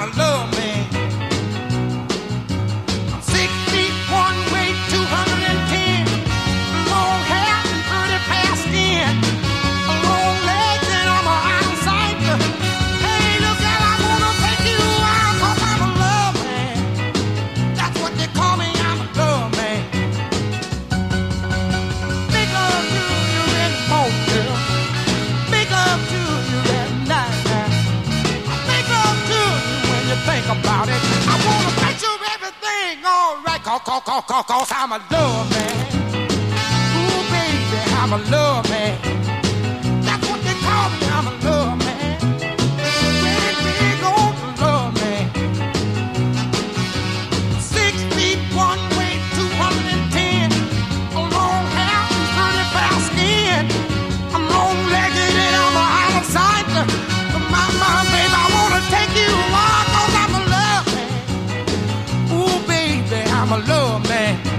my love. cause, cause, cause, cause, cause I'm a love man. Ooh, baby, I'm a love man. I'm a love man.